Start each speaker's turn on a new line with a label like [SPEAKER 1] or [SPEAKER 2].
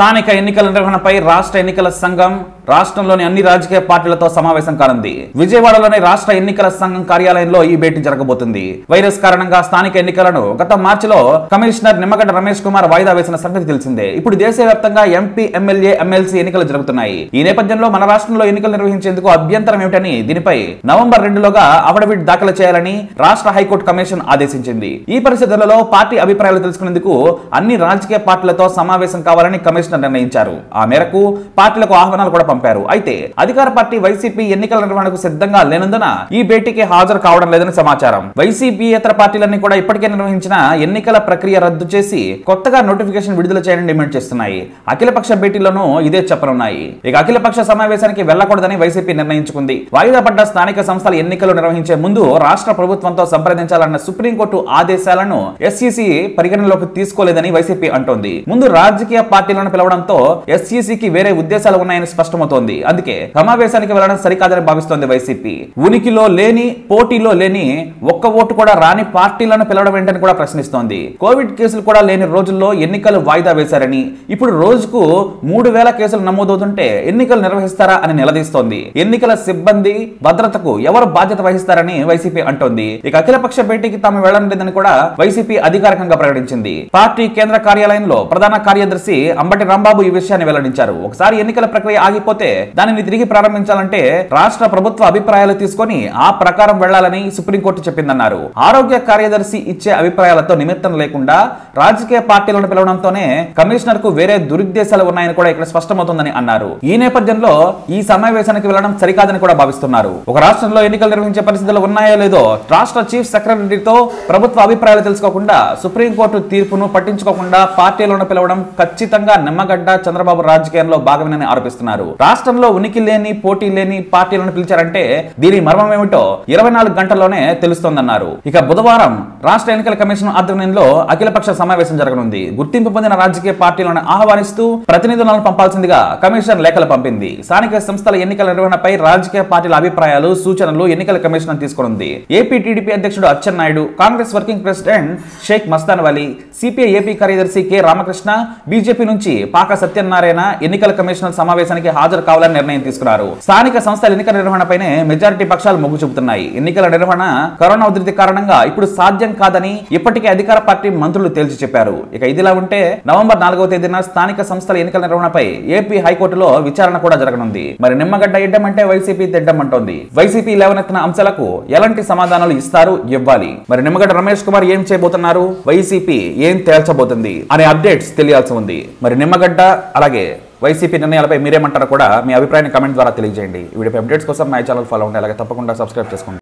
[SPEAKER 1] స్థానిక ఎన్నికల నిర్వహణపై రాష్ట్ర ఎన్నికల సంఘం రాష్ట్రంలోని అన్ని రాజకీయ పార్టీలతో సమావేశం కానుంది. విజయవాడలోని రాష్ట్ర ఎన్నికల సంఘం కార్యాలయంలో ఈ భేటీ జరగబోతుంది. వైరస్ కారణంగా స్థానిక ఎన్నికలను గత మార్చిలో కమిషనర్ నిమ్మగడ్డ రమేష్ కుమార్ వాయిదా వేసిన సంగతి తెలిసిందే. ఇప్పుడు దేశవ్యాప్తంగా ఎంపీ ఎమ్మెల్యే ఎమ్మెల్సీ ఎన్నికలు జరుగుతున్నాయి. ఈ నేపథ్యంలో మన రాష్ట్రంలో ఎన్నికలు నిర్వహించేందుకు అభ్యంతరం ఏమిటని దీనిపై నవంబర్ రెండులోగా అఫిడవిట్ దాఖలు చేయాలని రాష్ట్ర హైకోర్టు కమిషన్ ఆదేశించింది. ఈ పరిస్థితులలో పార్టీ అభిప్రాయాలు తెలుసుకునేందుకు అన్ని రాజకీయ పార్టీలతో సమావేశం కావాలని కమిషనర్ నిర్ణయించారు. ఆ మేరకు పార్టీలకు ఆహ్వానాలు కూడా పంపారు. అయితే అధికార పార్టీ వైసీపీ ఎన్నికల నిర్వహణకు సిద్ధంగా లేనందున ఈ భేటీకి హాజరు కావడం లేదని సమాచారం. వైసీపీ ఇతర పార్టీలన్నీ కూడా ఇప్పటికే నిర్వహించిన ఎన్నికల ప్రక్రియ రద్దు చేసి కొత్తగా నోటిఫికేషన్ విడుదల చేయాలని డిమాండ్ చేస్తున్నాయి. అఖిలపక్ష భేటీలోనూ ఇదే చెప్పనున్నాయి. ఇక అఖిలపక్ష సమావేశానికి వెళ్ళకూడదని వైసీపీ నిర్ణయించుకుంది. వాయిదా పడ్డ స్థానిక సంస్థల ఎన్నికలు నిర్వహించే ముందు రాష్ట్ర ప్రభుత్వంతో సంప్రదించాలన్న సుప్రీంకోర్టు ఆదేశాలను ఎస్ఈసి పరిగణనలోకి తీసుకోలేదని వైసీపీ అంటోంది. ముందు రాజకీయ పార్టీలను పిలవడంతో ఎస్ఈసికి వేరే ఉద్దేశాలు ఉన్నాయని స్పష్టం స్పష్టమవుతోంది అందుకే సమావేశానికి వెళ్ళడం సరికాదని భావిస్తోంది వైసీపీ. ఉనికిలో లేని పోటీలో లేని ఒక్క ఓటు కూడా రాని పార్టీలను పిలవడం ఏంటని కూడా ప్రశ్నిస్తోంది. కోవిడ్ కేసులు కూడా లేని రోజుల్లో ఎన్నికలు వాయిదా వేశారని ఇప్పుడు రోజుకు మూడు వేల కేసులు నమోదవుతుంటే ఎన్నికలు నిర్వహిస్తారా అని నిలదీస్తోంది. ఎన్నికల సిబ్బంది భద్రతకు ఎవరు బాధ్యత వహిస్తారని వైసీపీ అంటోంది. ఇక అఖిలపక్ష భేటీకి తాము వెళ్ళడం లేదని కూడా వైసీపీ అధికారికంగా ప్రకటించింది. పార్టీ కేంద్ర కార్యాలయంలో ప్రధాన కార్యదర్శి అంబటి రాంబాబు ఈ విషయాన్ని వెల్లడించారు. ఒకసారి ఎన్నికల ప్రక్రియ ఆగిపోతే దానిని తిరిగి ప్రారంభించాలంటే రాష్ట్ర ప్రభుత్వ అభిప్రాయాలు తీసుకొని ఆ ప్రకారం వెళ్ళాలని సుప్రీంకోర్టు చెప్పిందన్నారు. ఆరోగ్య కార్యదర్శి ఇచ్చే అభిప్రాయాలతో నిమిత్తం లేకుండా రాజకీయ పార్టీలను పిలవడంతోనే కమిషనర్కు వేరే దురుద్దేశాలు ఉన్నాయని కూడా ఇక్కడ స్పష్టమవుతుందని అన్నారు. ఈ నేపథ్యంలో ఈ సమావేశానికి వెళ్ళడం సరికాదని కూడా భావిస్తున్నారు. ఒక రాష్ట్రంలో ఎన్నికలు నిర్వహించే పరిస్థితులు ఉన్నాయో లేదో రాష్ట్ర చీఫ్ సెక్రటరీతో ప్రభుత్వ అభిప్రాయాలు తెలుసుకోకుండా సుప్రీంకోర్టు తీర్పును పట్టించుకోకుండా పార్టీలను పిలవడం ఖచ్చితంగా నిమ్మగడ్డ చంద్రబాబు రాజకీయంలో భాగమేనని ఆరోపిస్తున్నారు. రాష్ట్రంలో ఉనికి లేని పోటీ లేని పార్టీలను పిలిచారంటే దీని మర్మం ఏమిటో ఇరవై నాలుగు గంటల్లోనే తెలుస్తోందన్నారు. ఇక బుధవారం రాష్ట్ర ఎన్నికల కమిషన్ ఆధ్వర్యంలో అఖిలపక్ష సమావేశం జరగనుంది. గుర్తింపు పొందిన రాజకీయ పార్టీలను ఆహ్వానిస్తూ ప్రతినిధులను పంపాల్సిందిగా కమిషన్ లేఖలు పంపింది. స్థానిక సంస్థల ఎన్నికల నిర్వహణపై రాజకీయ పార్టీల అభిప్రాయాలు సూచనలు ఎన్నికల కమిషన్ తీసుకునుంది. ఏపీ టీడీపీ అధ్యక్షుడు Atchannaidu Congress working president Sheikh Mastan Vali CPI AP కార్యదర్శి కె రామకృష్ణ బీజేపీ నుంచి పాక సత్యనారాయణ ఎన్నికల కమిషనర్ సమావేశానికి హాజరు కావాలని నిర్ణయం తీసుకున్నారు. స్థానిక సంస్థల ఎన్నికల నిర్వహణపైనే మెజారిటీ పక్షాలు మొగ్గు చూపుతున్నాయి. ఎన్నికల నిర్వహణ కరోనా ఉధృతి కారణంగా ఇప్పుడు సాధ్యం కాదని ఇప్పటికే అధికార పార్టీ మంత్రులు తేల్చి చెప్పారు. ఇక ఇదిలా ఉంటే నవంబర్ నాలుగవ తేదీన స్థానిక సంస్థల ఎన్నికల నిర్వహణపై ఏపీ హైకోర్టులో విచారణ కూడా జరగనుంది. మరి నిమ్మగడ్డ ఇడ్డమంటే వైసీపీ తిడ్డమంటోంది వైసీపీ లేవనెత్తిన అంశాలకు ఎలాంటి సమాధానాలు ఇస్తారు? ఇవ్వాలి. మరి నిమ్మగడ్డ రమేష్ కుమార్ ఏం చేయబోతున్నారు? వైసీపీ ఏం తేల్చబోతుంది? అనే అప్డేట్స్ తెలియాల్సి ఉంది. మరి నిమ్మగడ్డ అలాగే వైసీపీ నిర్ణయాలపై మీరేమంటారో కూడా మీ అభిప్రాయాన్ని కమెంట్ ద్వారా తెలియజేయండి. ఈ వీడియో అప్డేట్స్ కోసం మా ఛానల్ ఫాలో అవ్వండి. అలాగే తప్పకుండా సబ్స్క్రైబ్ చేసుకోండి.